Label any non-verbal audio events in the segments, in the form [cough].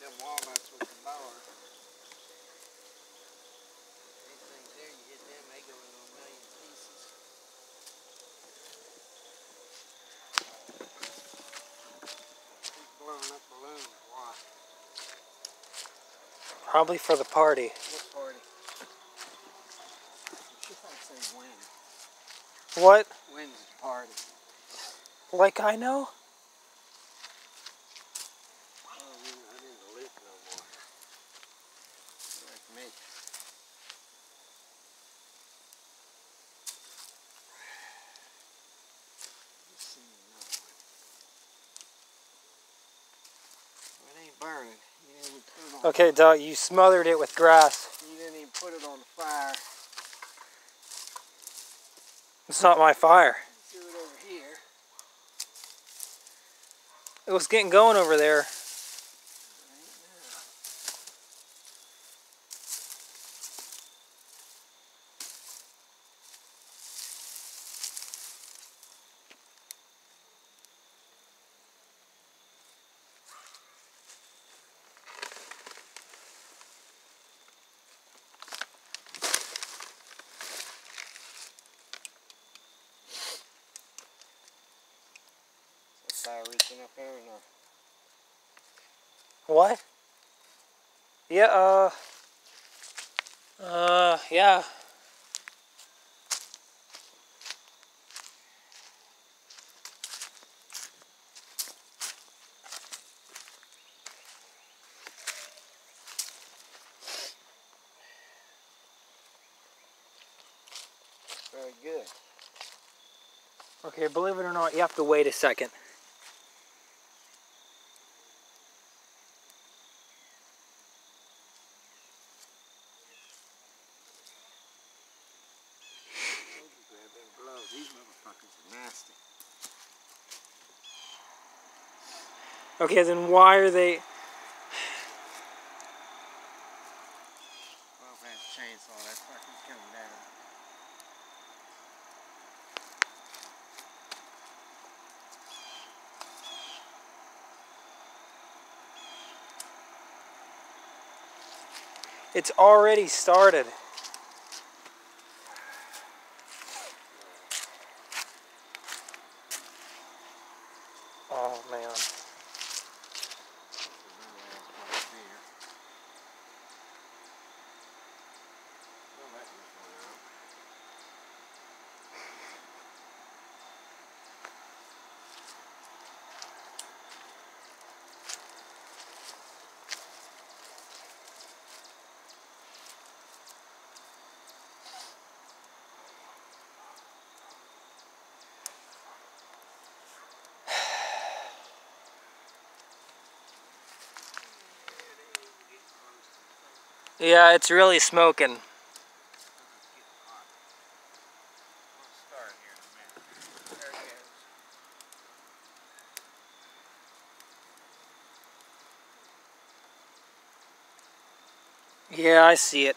them walnuts with the mower. Anything there, you hit them, they go into a million pieces. Keep blowing up balloons. Why? Probably for the party. What party? Should I say when? What? When's the party? Like I know? Oh, you know, I didn't live no more. Like me. Let's see another one. Well, it ain't burning. You didn't even put it on. Okay, Doug, you smothered it with grass. You didn't even put it on the fire. It's not my fire. Do it over here. It was getting going over there. Right now. Is that fire reaching up there or no? What? Yeah, uh. Uh, yeah. Very good. Okay, believe it or not, you have to wait a second. Okay, then why are they. Well, if I have a chainsaw, that fucker's coming down. It's already started. Oh, man. Yeah, it's really smoking. Yeah, I see it.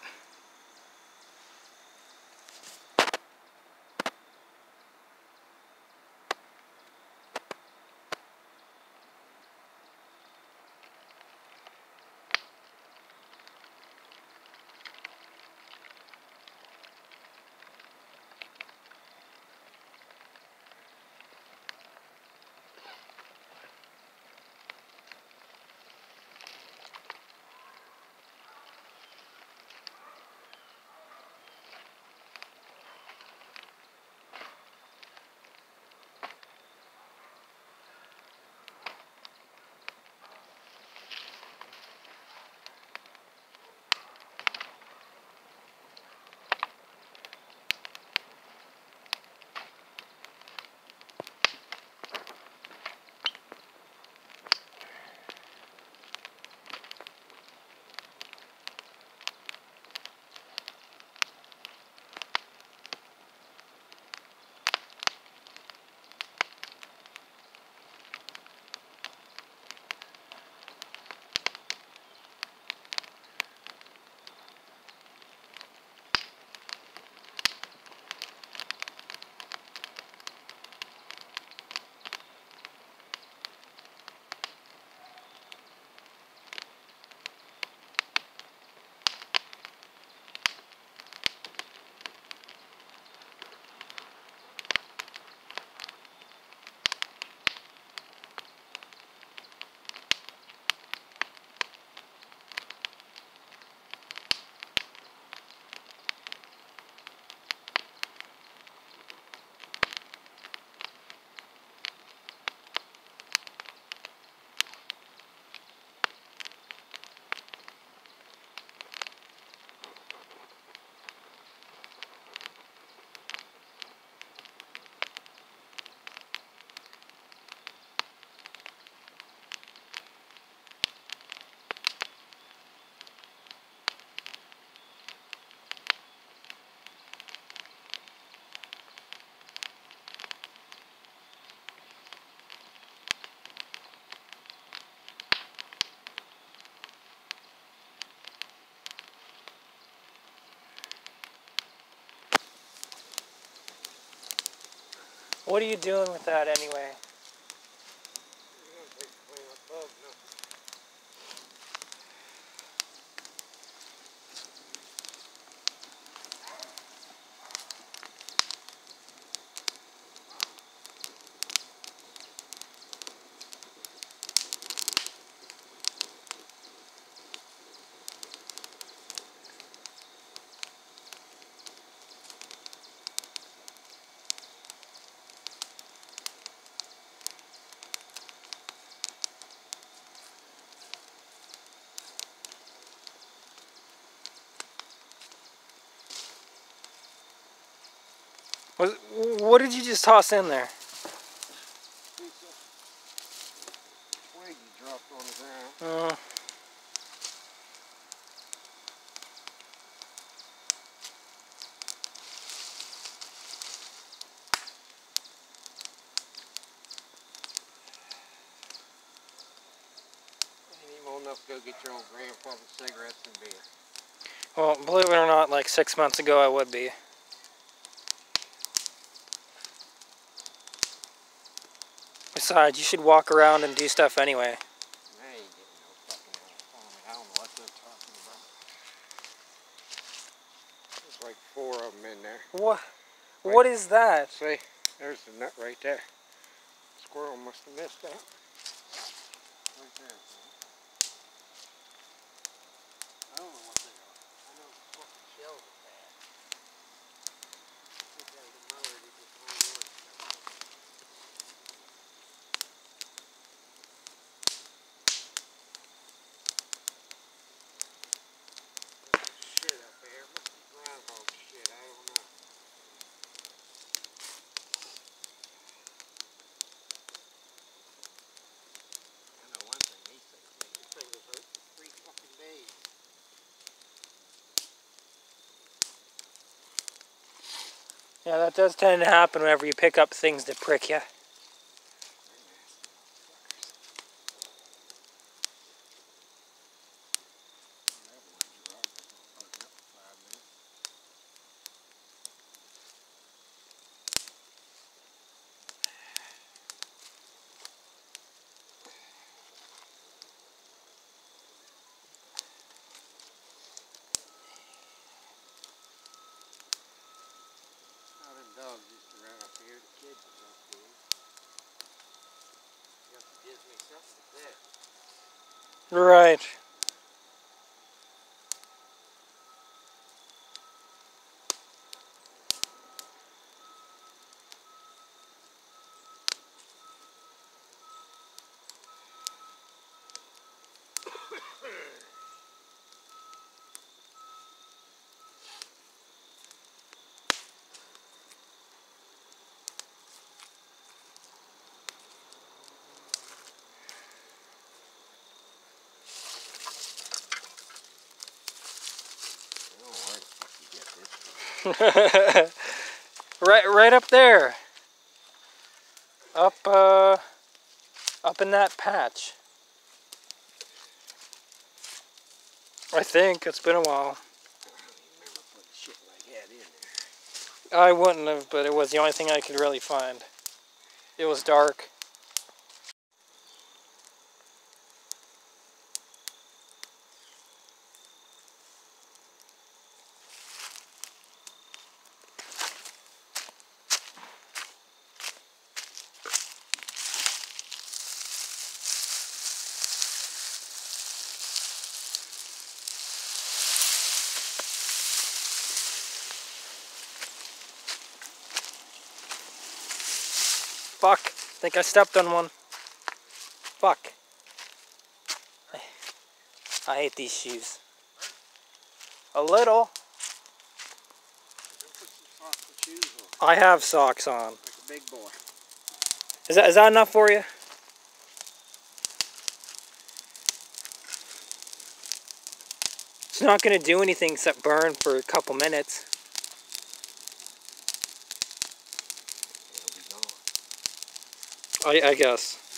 What are you doing with that anyway? Was, what did you just toss in there? Piece of twig you dropped on the ground. Uh, Ain't even old enough to go get your old grandfather's cigarettes and beer. well, believe it or not, like six months ago I would be. Besides, you should walk around and do stuff anyway. They ain't getting no fucking help on me. I don't know what they're talking about. There's like four of them in there. What? What is that? See, there's the nut right there. Squirrel must have missed that. Right there. I don't know what they are. I know the fucking shells are bad. Look at the mother, they just find one. Shit up there. Must be groundhog shit. I don't know. I know one thing, these things, man, this thing was hurt for three fucking days. Yeah, that does tend to happen whenever you pick up things that prick you. How them dogs used to run up here. The kids was up here. You have to gives me something to that. Right. I don't know where the fuck you get this from. [laughs] right, right up there. Up, uh, up in that patch. I think it's been a while. I wouldn't have, but it was the only thing I could really find. It was dark. Fuck. Think I stepped on one. Fuck. I, hate these shoes. A little. Go put some socks and shoes on. I have socks on. Like a big boy. Is that, is that enough for you? It's not going to do anything except burn for a couple minutes. I, I guess.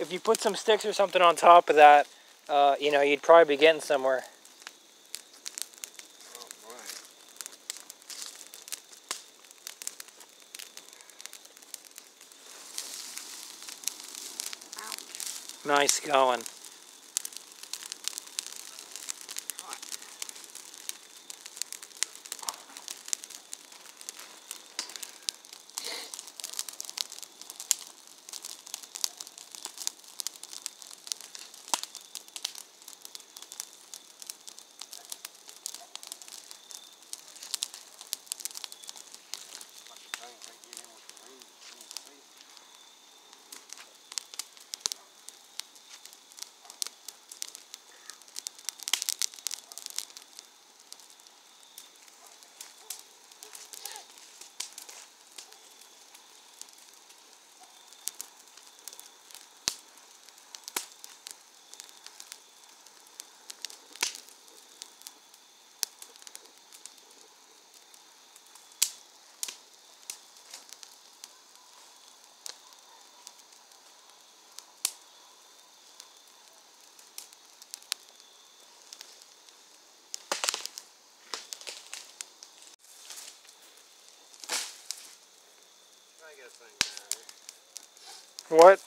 If you put some sticks or something on top of that, uh, you know, you'd probably be getting somewhere. Oh. Nice going. What?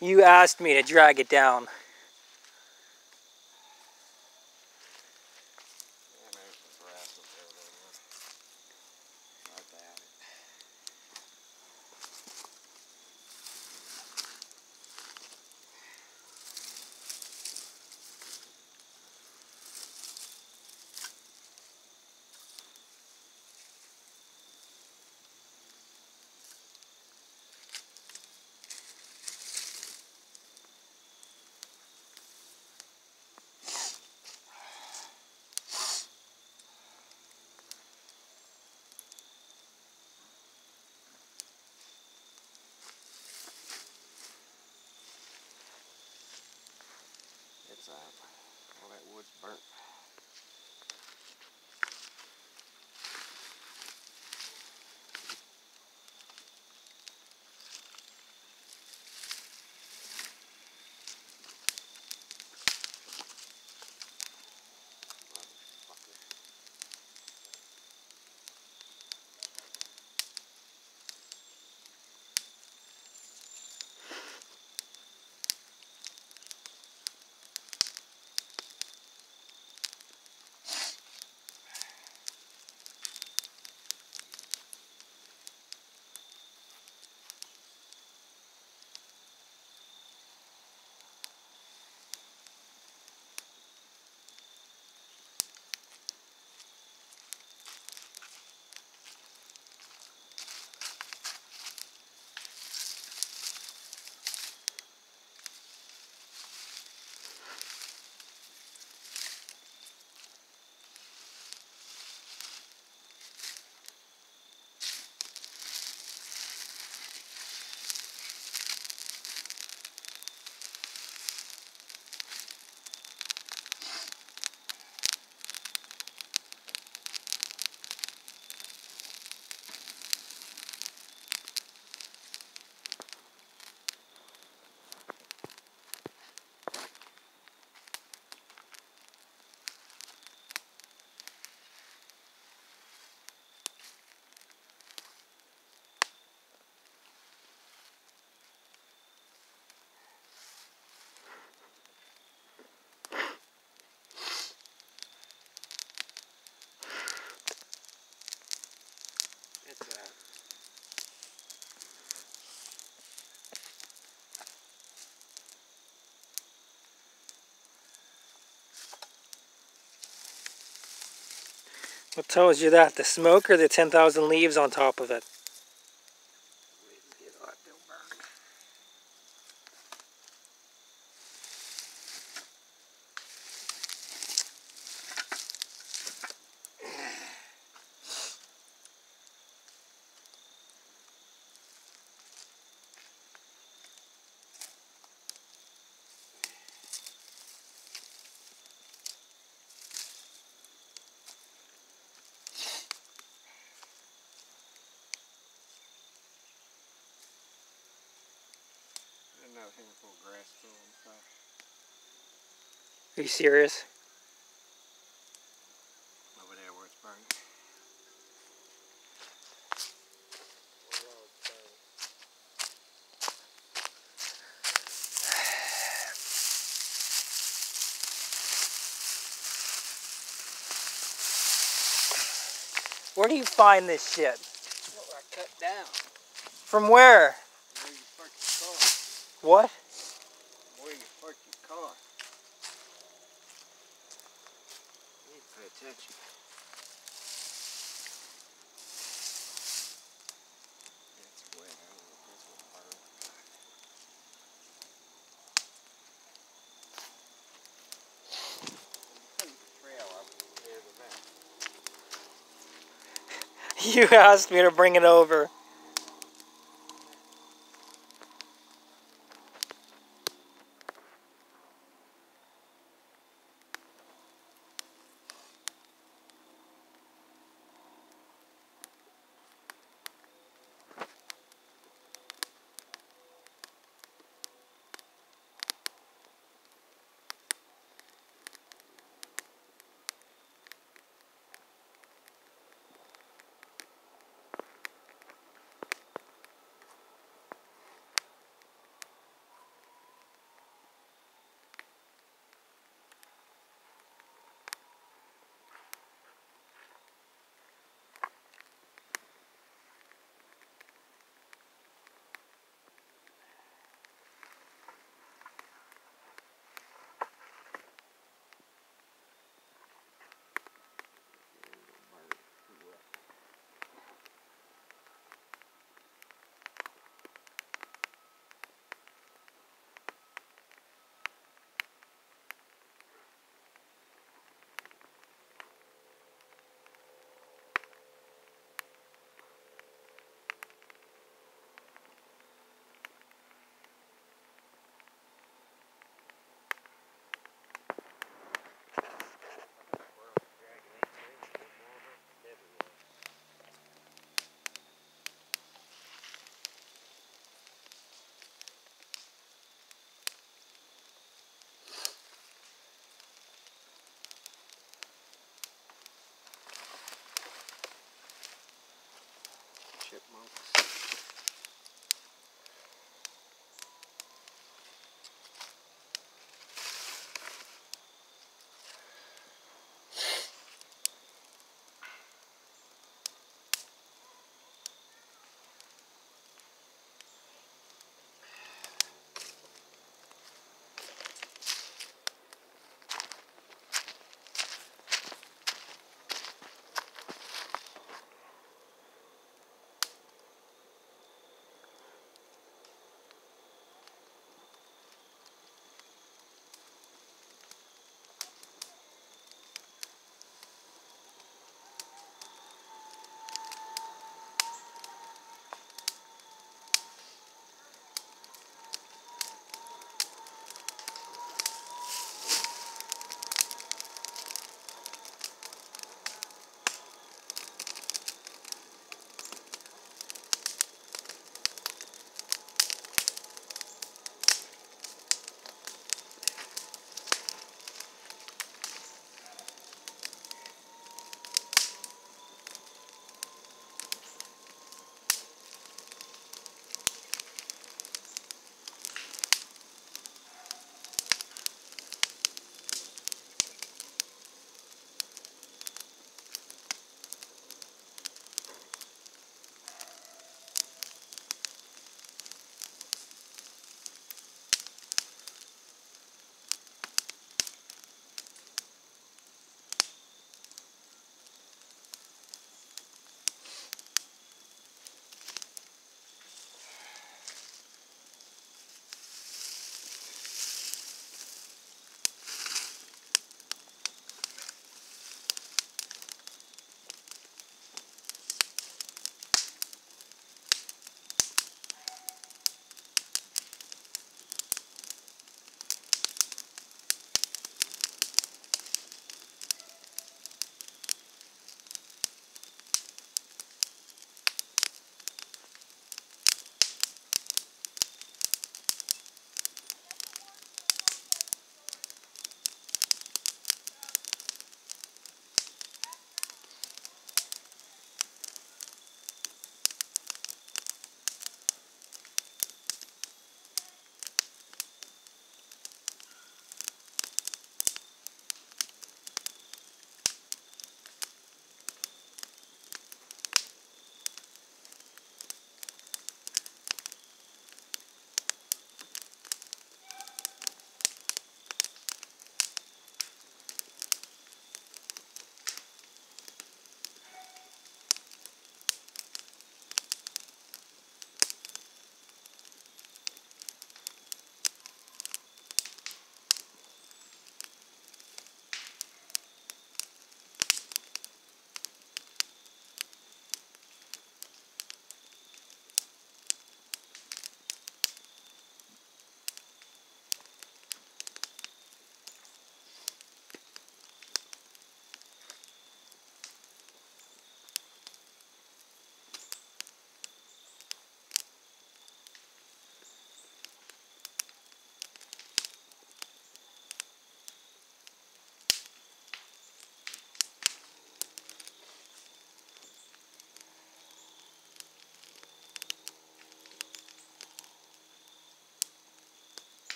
You asked me to drag it down. What tells you that? The smoke or the 10,000 leaves on top of it? Wait till it get hot, they'll burn. Another handful of grass still on the side. Are you serious? Over there where it's burning. Where do you find this shit? What I cut down. From where? Where you park your car. What? Where you park your car. You need to pay attention. It's wet. I don't know if this will burn. Take the trail up there to that. You asked me to bring it over.